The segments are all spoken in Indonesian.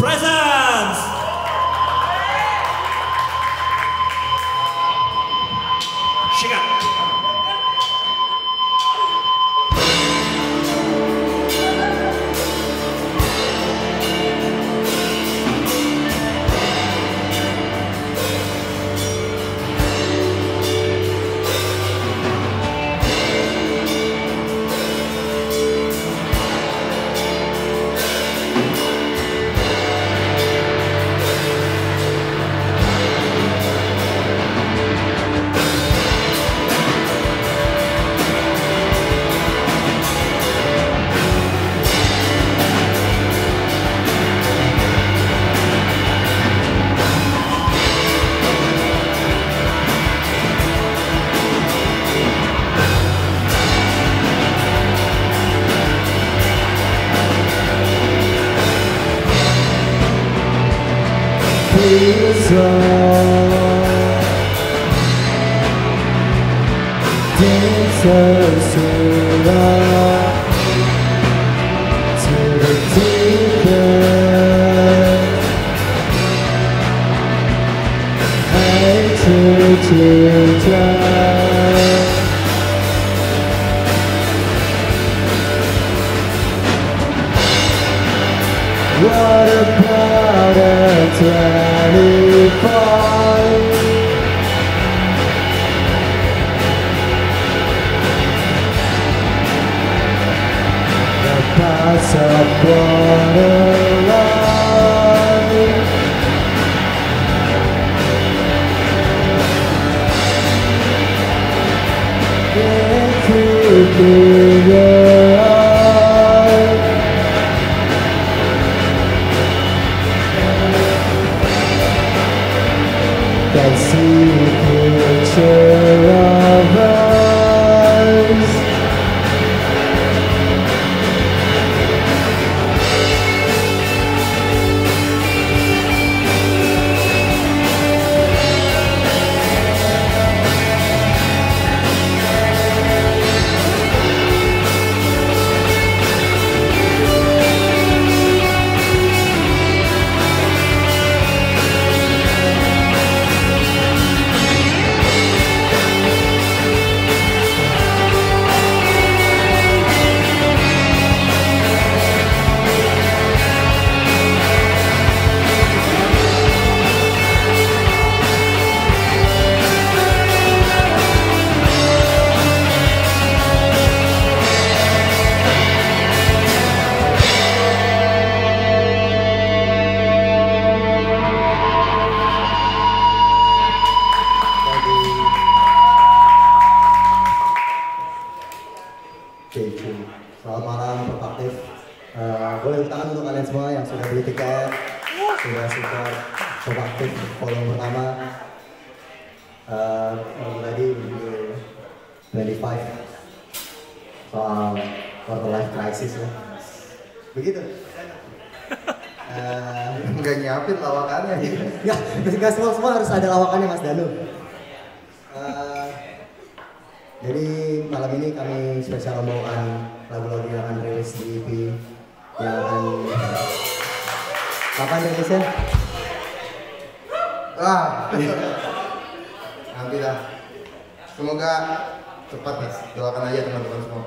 present. coração. Thank you. Cuy. Selamat malam, Perpaktif. Eh, boleh tangan untuk kalian semua yang sudah beli tiket, sudah support Perpaktif volume pertama. Lagu tadi berjudul 25 soal quarter life crisis ya. Begitu. Eh, Nggak nyiapin lawakannya. Enggak, enggak semua semua harus ada lawakannya Mas Danu. Jadi malam ini kami spesial membawakan lagu-lagu yang akan rilis di EP yang akan kapan rilisnya? Ah, nanti dah. Semoga cepat ya. Doakan aja teman-teman semua.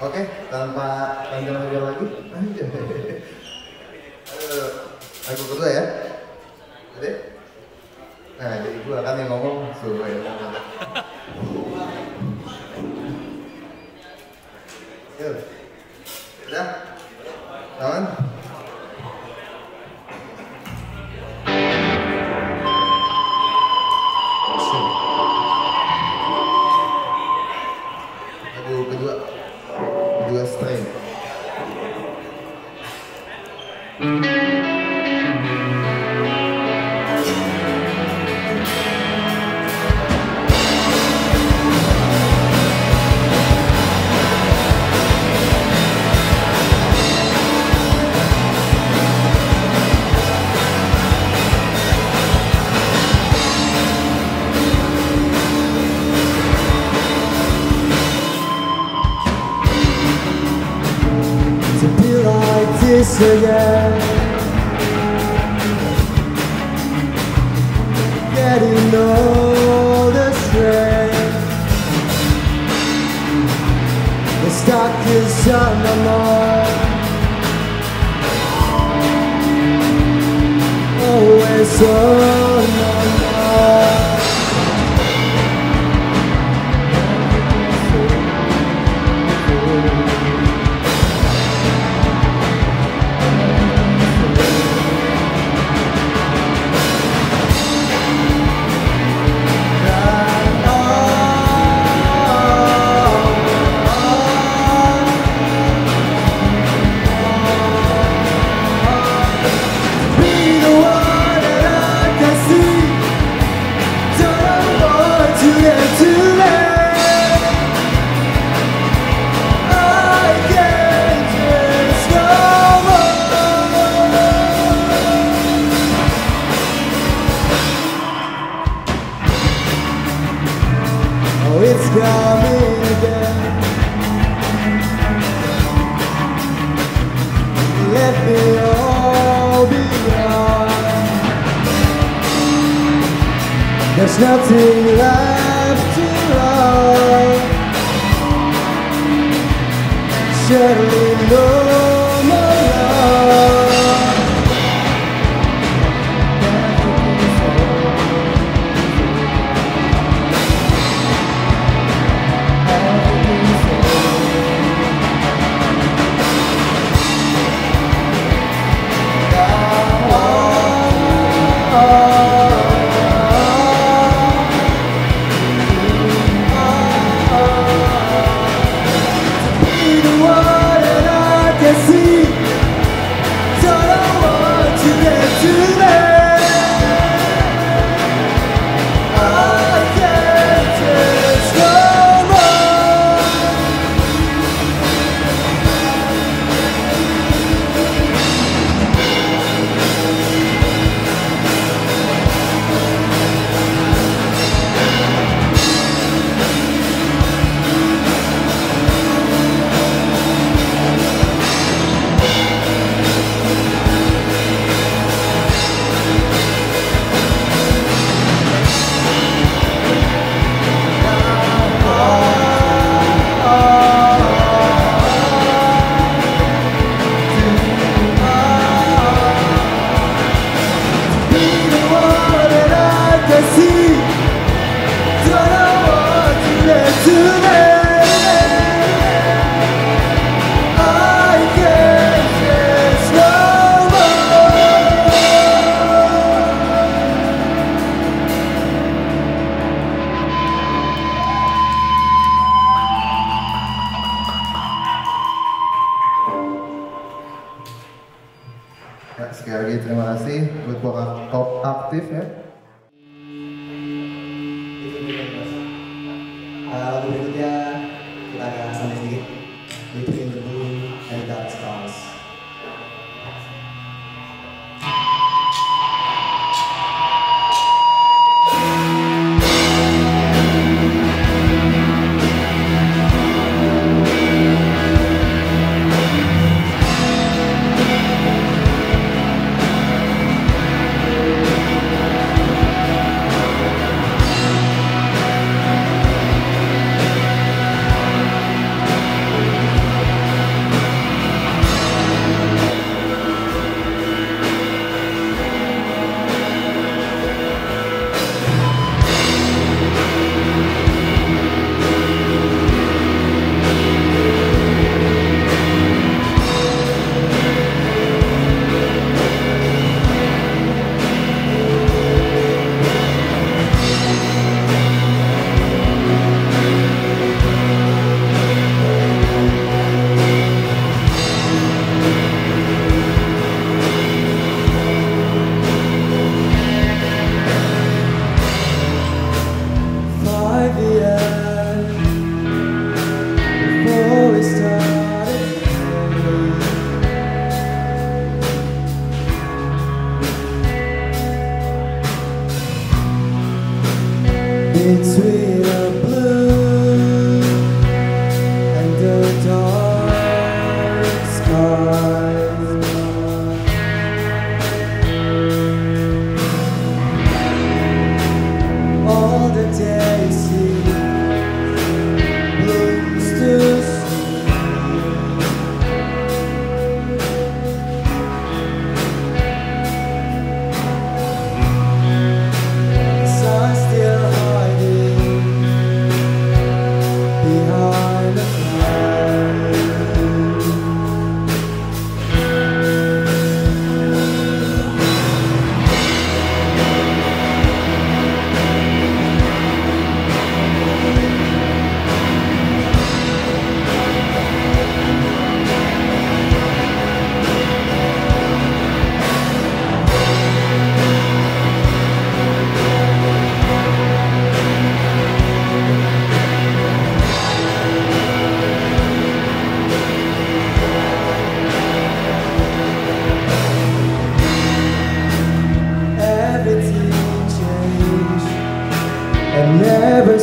Oke, tanpa panjang lebar lagi. Eh, Lagu kedua ya. Oke. Nah, jadi gua kan yang ngomong suruh ya. Yuk. Tangan. again Getting all the strength. The stock is on my mind Always so. There's nothing left to love Surely no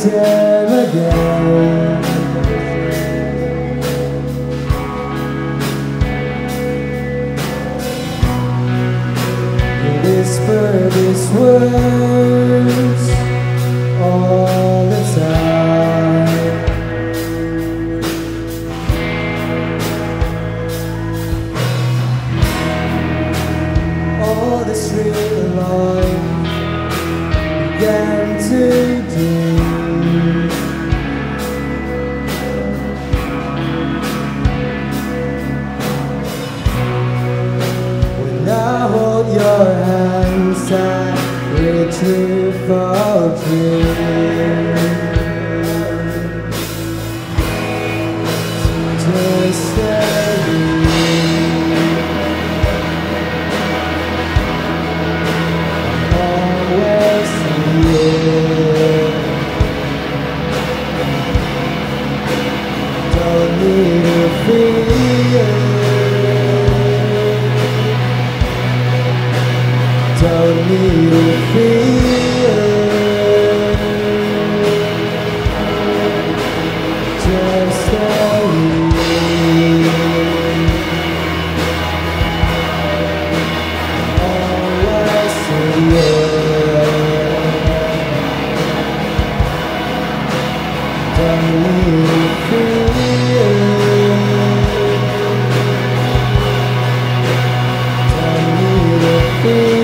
same again. you. feel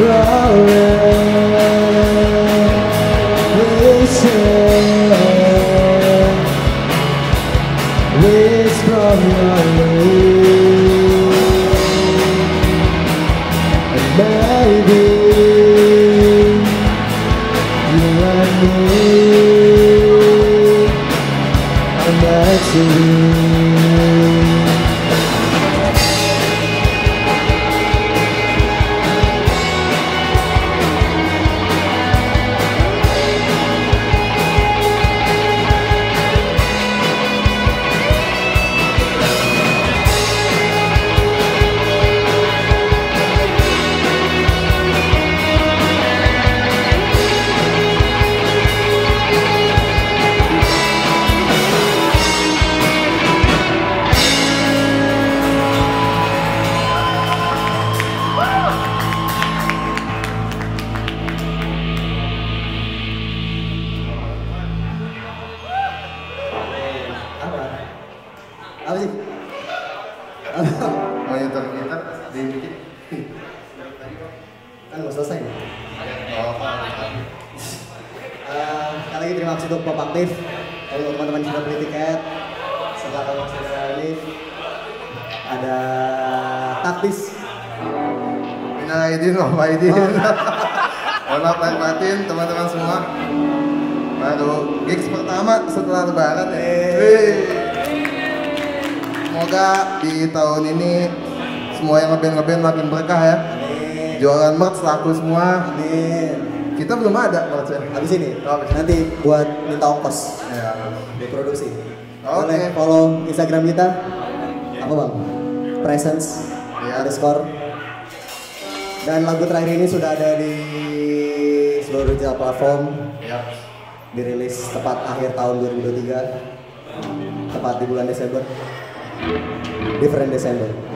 growing. Listen, whisper your pertama setelah lebaran ya. Semoga di tahun ini semua yang ngeband-ngeband makin berkah ya. Amin Jualan merch laku semua. Amin Kita belum ada merch ya. Habis ini, Oh, nanti buat minta ongkos Ya. diproduksi Oke. Boleh follow Instagram kita Apa bang? Presence Iya. underscore Dan lagu terakhir ini sudah ada di seluruh digital platform Ya. Dirilis tepat akhir tahun 2023 tepat di bulan Desember. Different Desember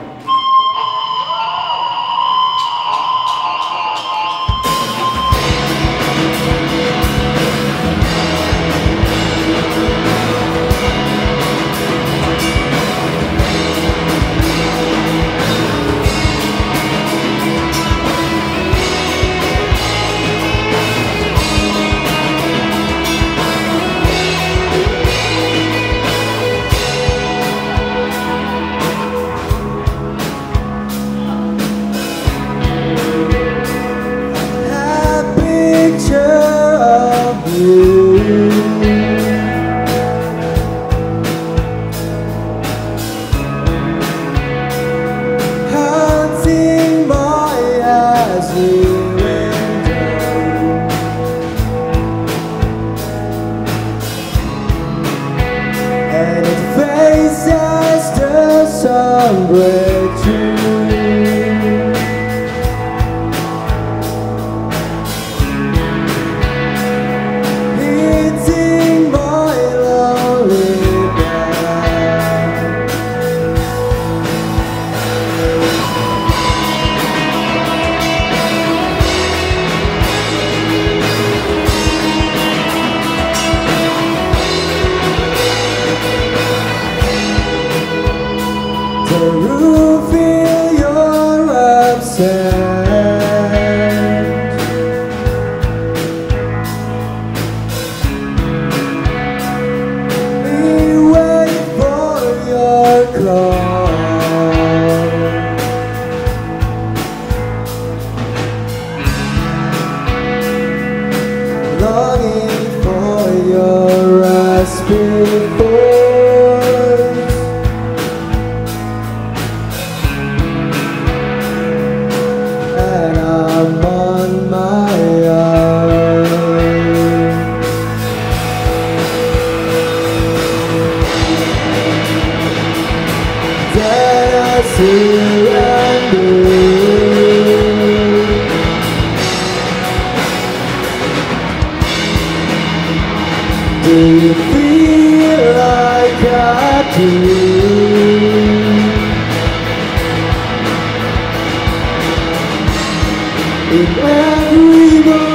In every moment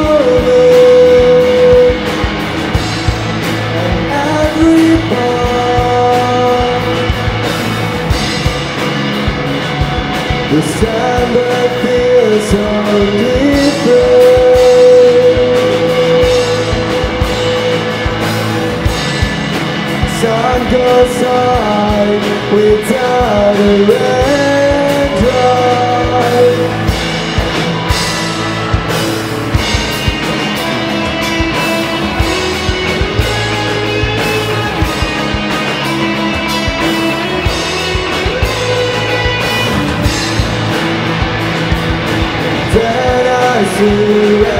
and every part, December feels so different. Sun goes high without a raindrop. Yeah.